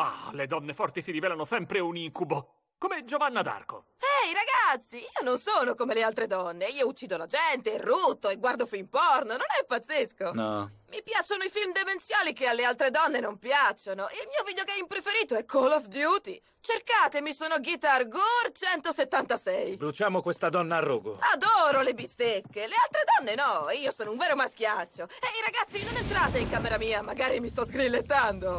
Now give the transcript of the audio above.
Ah, le donne forti si rivelano sempre un incubo. Come Giovanna d'Arco. Ehi ragazzi, io non sono come le altre donne. Io uccido la gente, rutto e guardo film porno. Non è pazzesco? No. Mi piacciono i film demenziali che alle altre donne non piacciono. Il mio videogame preferito è Call of Duty. Cercatemi, sono Guitar Gore 176. Bruciamo questa donna a rogo. Adoro le bistecche. Le altre donne no. Io sono un vero maschiaccio. Ehi ragazzi, non entrate in camera mia, magari mi sto sgrillettando.